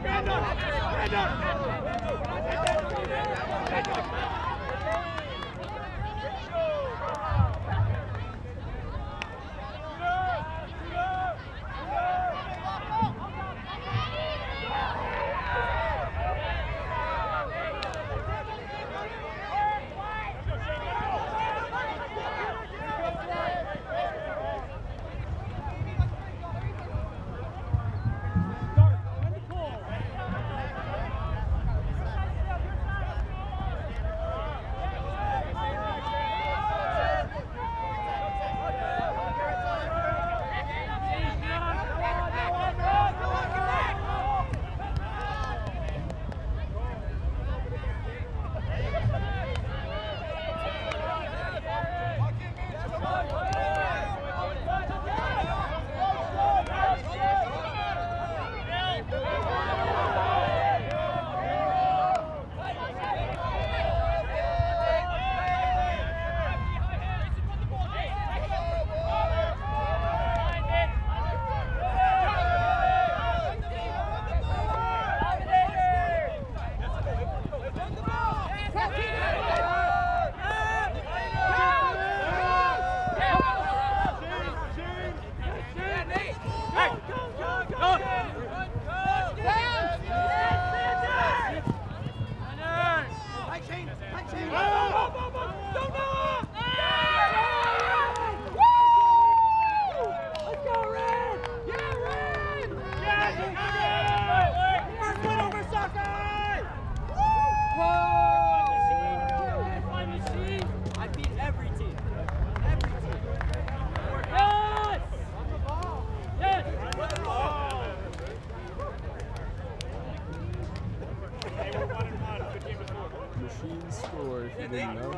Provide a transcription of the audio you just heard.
Brandon! Brandon! Brandon! I Machine score if you didn't know.